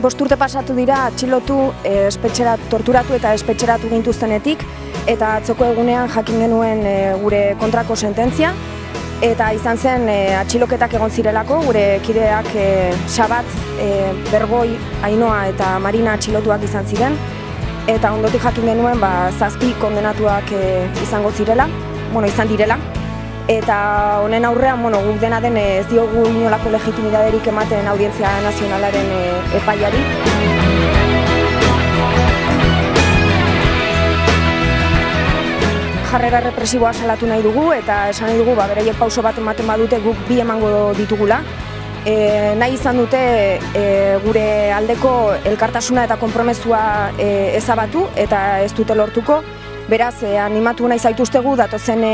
bost urte pasatu dira atxilotu, e, espetxera, torturatu eta espetxeratu gintuztenetik, eta atzoko egunean jakin genuen e, gure kontrako sententzia, eta izan zen e, atxiloketak egon zirelako, gure kideak e, sabat, e, bergoi, ainoa eta marina atxilotuak izan ziren, eta ondotik jakin genuen ba, zazpi kondenatuak e, izango zirela, bueno, izan direla, eta honen aurrean, bueno, guk dena den ez diogu inolako legitimidaderik ematen audientzia nazionalaren e, epaiari. Jarrera represiboa salatu nahi dugu eta esan nahi dugu ba, bereiek pauso bat ematen badute guk bi emango ditugula. E, nahi izan dute e, gure aldeko elkartasuna eta konpromesua e, ezabatu eta ez dute lortuko. Beraz, animatu nahi zaituztegu datozen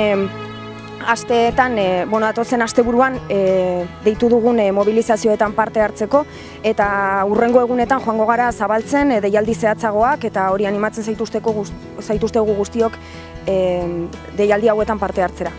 asteetan, e, bueno, atozen asteburuan e, deitu dugun e, mobilizazioetan parte hartzeko eta urrengo egunetan joango gara zabaltzen e, deialdi zehatzagoak eta hori animatzen zaituzteko zaituztegu guztiok e, deialdi hauetan parte hartzera.